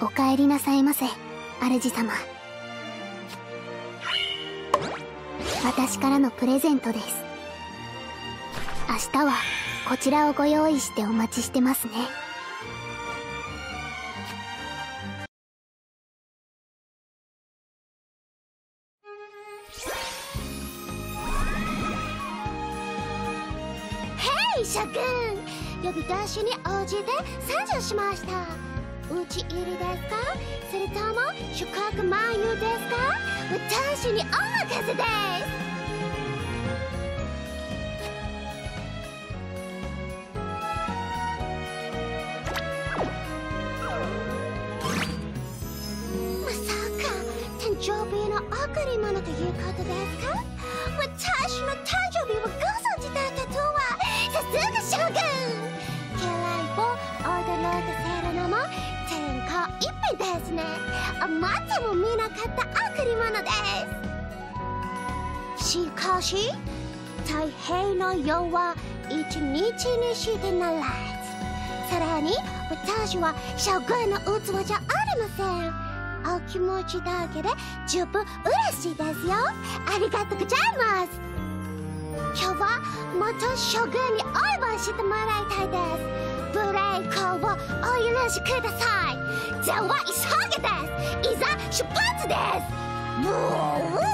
お帰りなさいませ主様。私からのプレゼントです。明日はこちらをご用意してお待ちしてますね。ヘイ諸君。呼び出しに応じて参上しました。打ち入りですか？それとも宿泊漫遊ですか？私にお任せです。まさか誕生日の贈り物ということですか？私ですねあまっても見なかった贈り物ですしかし太平の世は一日にしてならずさらに私は将軍の器じゃありませんお気持ちだけで十分嬉しいですよありがとうございます今日はもっと将軍にお祝いしてもらいたいです。ブレイクをお許しください。では急げです。いざ出発です。ブー。